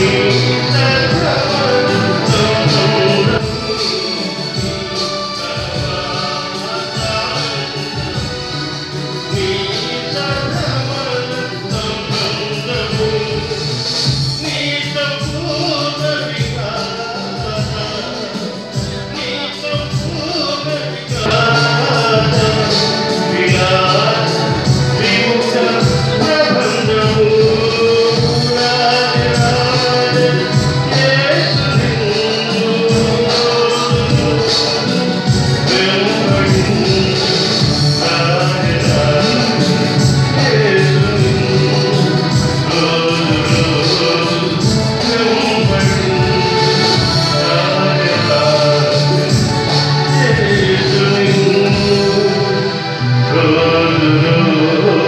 you. Oh,